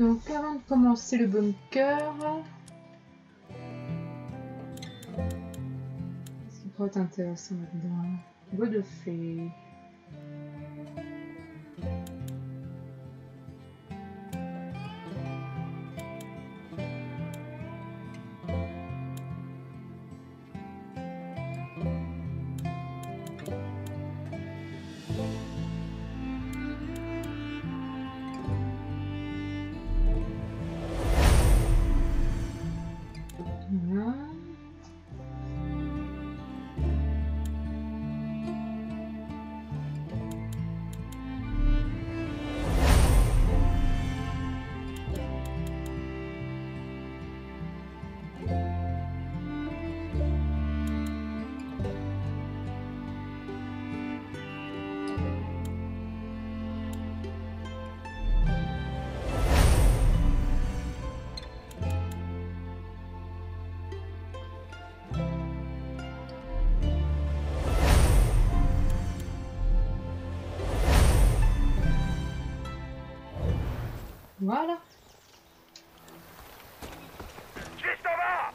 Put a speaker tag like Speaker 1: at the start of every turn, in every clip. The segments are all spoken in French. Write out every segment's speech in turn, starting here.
Speaker 1: Donc avant de commencer le bunker, qu'est-ce qui pourrait être intéressant là-dedans Bois de fée. Voilà.
Speaker 2: Juste en bas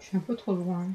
Speaker 1: Je suis un peu trop loin.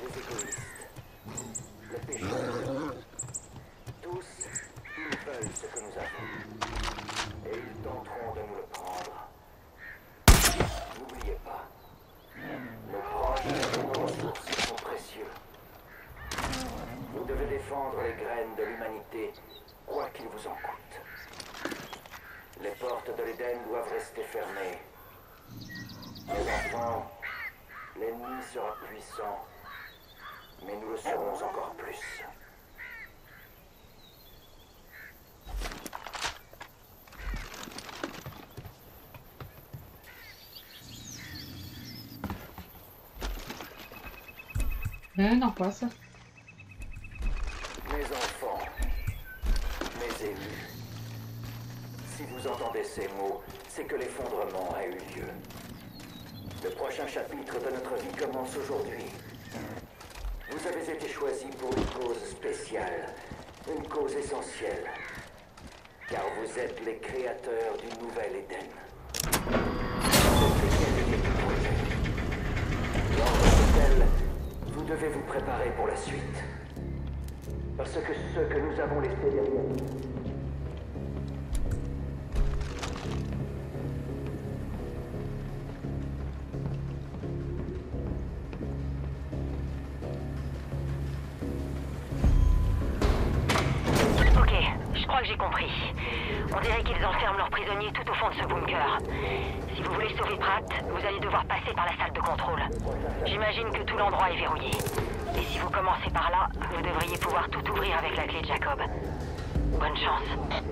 Speaker 2: les égoïstes, les pécheurs. Tous, ils veulent ce que nous avons. Et ils tenteront de nous le prendre. N'oubliez pas, nos proches nos ressources sont précieux. Vous devez défendre les graines de l'humanité, quoi qu'il vous en coûte. Les portes de l'Éden doivent rester fermées. Mes enfants, l'ennemi sera puissant. Mais nous le serons encore plus.
Speaker 1: É, não passa.
Speaker 2: Mes enfants, mes élus, si vous entendez ces mots, c'est que l'effondrement a eu lieu. Le prochain chapitre de notre vie commence aujourd'hui. Vous avez été choisis pour une cause spéciale, une cause essentielle. Car vous êtes les créateurs du nouvel Éden. Tel, vous devez vous préparer pour la suite. Parce que ce que nous avons laissé derrière nous,
Speaker 3: ce bunker. Si vous voulez sauver Pratt, vous allez devoir passer par la salle de contrôle. J'imagine que tout l'endroit est verrouillé. Et si vous commencez par là, vous devriez pouvoir tout ouvrir avec la clé de Jacob. Bonne chance.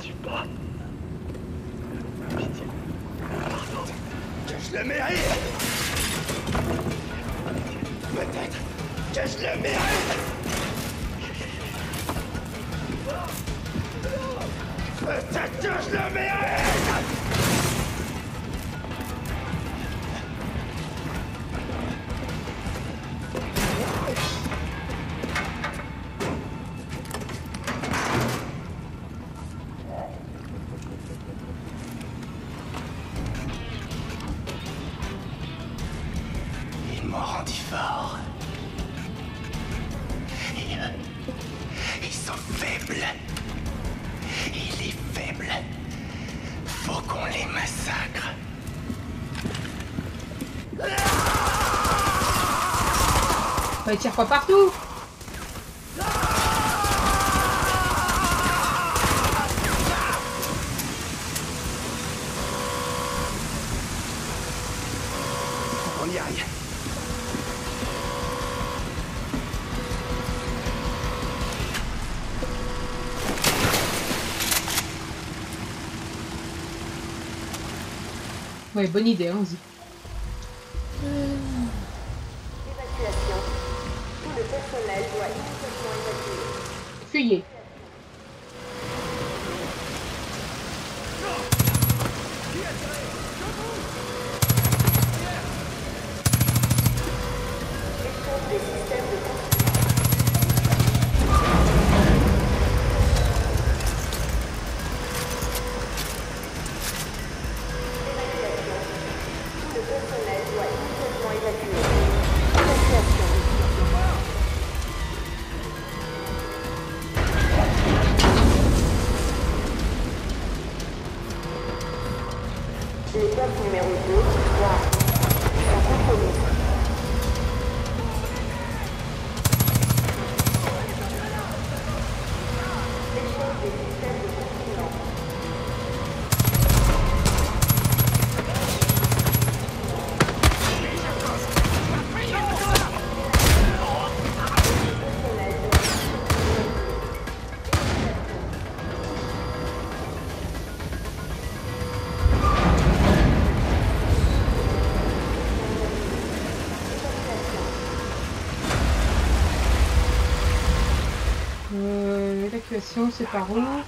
Speaker 4: Dis pas. Pitié.
Speaker 5: Que je le mérite? Peut-être que je le mérite? Ils sont faibles. Et les faibles, faut qu'on les massacre.
Speaker 1: Il tire pas partout Ouais, bonne idée, allons-y.
Speaker 6: Évacuation. Tout le personnel doit immédiatement évacuer.
Speaker 1: Fuyez.
Speaker 6: L'étape numéro 2, 3.
Speaker 1: C'est par où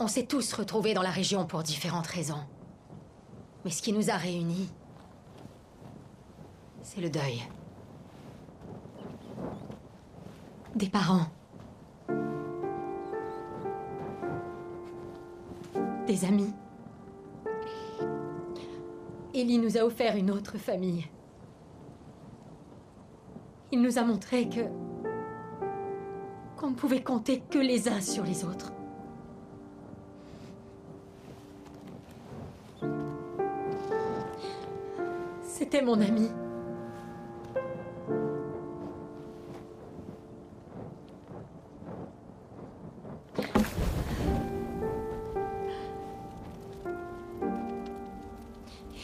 Speaker 7: On s'est tous retrouvés dans la région pour différentes raisons. Mais ce qui nous a réunis, c'est le deuil. Des parents. Des amis. Ellie nous a offert une autre famille. Il nous a montré que... qu'on ne pouvait compter que les uns sur les autres. C'était mon ami.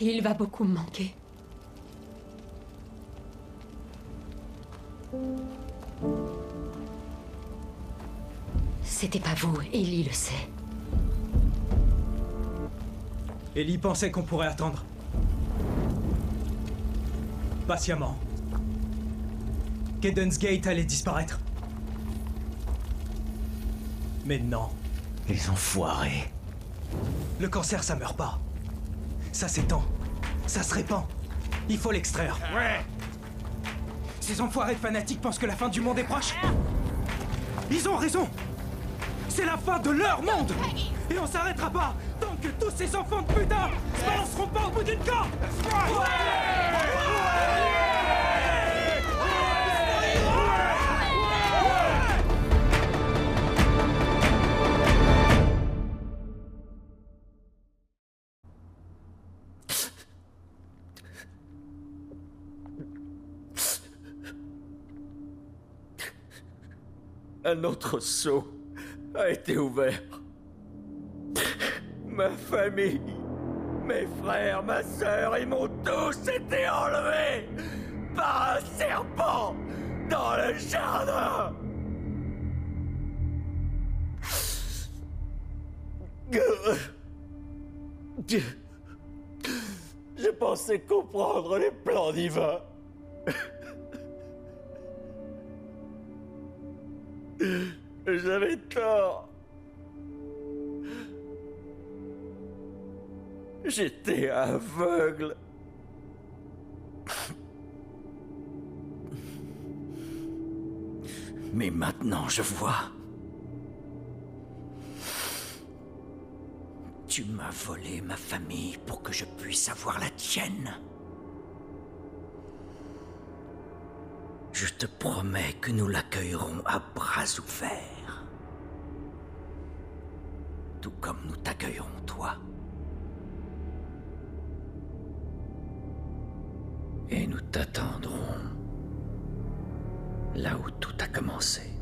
Speaker 7: Il va beaucoup me manquer. C'était pas vous, Ellie le sait.
Speaker 8: Ellie pensait qu'on pourrait attendre. Patiemment. qu'Eden's Gate allait disparaître. Mais non.
Speaker 5: Les enfoirés.
Speaker 8: Le cancer, ça meurt pas. Ça s'étend. Ça se répand. Il faut l'extraire.
Speaker 5: Ouais
Speaker 8: Ces enfoirés de fanatiques pensent que la fin du monde est proche. Ils ont raison. C'est la fin de leur monde. Et on s'arrêtera pas tant que tous ces enfants de putain se balanceront pas au bout d'une corde.
Speaker 4: Un autre seau a été ouvert. Ma famille, mes frères, ma sœur, ils m'ont tous été enlevés par un serpent dans le jardin. Je pensais comprendre les plans divins. J'avais tort. J'étais aveugle. Mais maintenant je vois. Tu m'as volé ma famille pour que je puisse avoir la tienne. Je te promets que nous l'accueillerons à bras ouverts. Tout comme nous t'accueillerons toi. Et nous t'attendrons là où tout a commencé.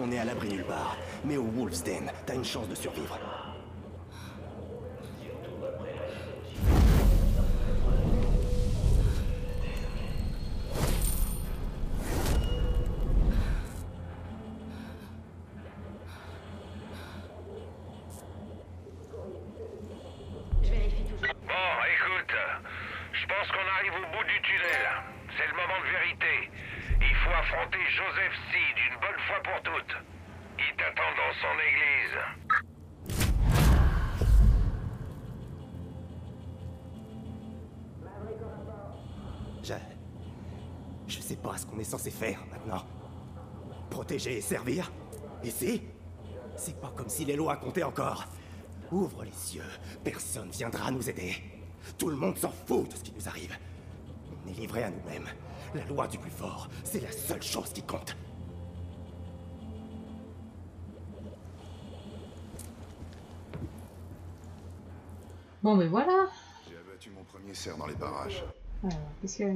Speaker 5: On est à l'abri nulle part, mais au Wolf's Den, t'as une chance de survivre.
Speaker 7: Je...
Speaker 9: Je
Speaker 5: sais pas ce qu'on est censé faire maintenant. Protéger et servir Ici C'est pas comme si les lois comptaient encore. Ouvre les yeux, personne viendra nous aider. Tout le monde s'en fout de ce qui nous arrive. On est livré à nous-mêmes. La loi du plus fort, c'est la seule chose qui compte.
Speaker 1: Bon, mais voilà.
Speaker 10: J'ai abattu mon premier cerf dans les barrages.
Speaker 1: Alors, qu'est-ce qu'il y a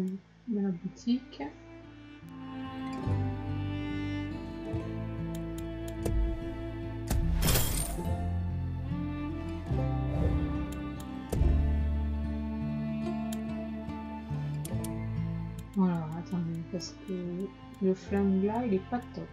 Speaker 1: dans la boutique Voilà, attendez, parce que le flingue là, il est pas top.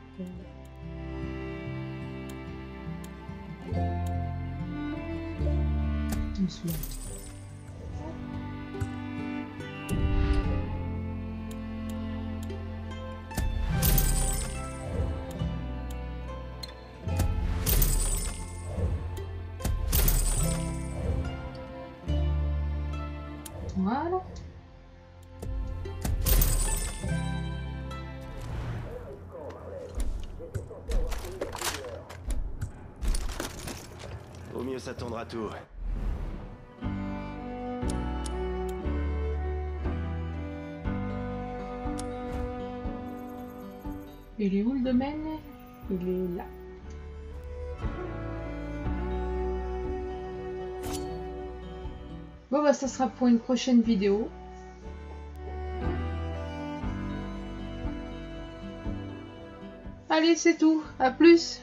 Speaker 5: Tout.
Speaker 1: Il est où le domaine Il est là. Bon bah ça sera pour une prochaine vidéo. Allez c'est tout, à plus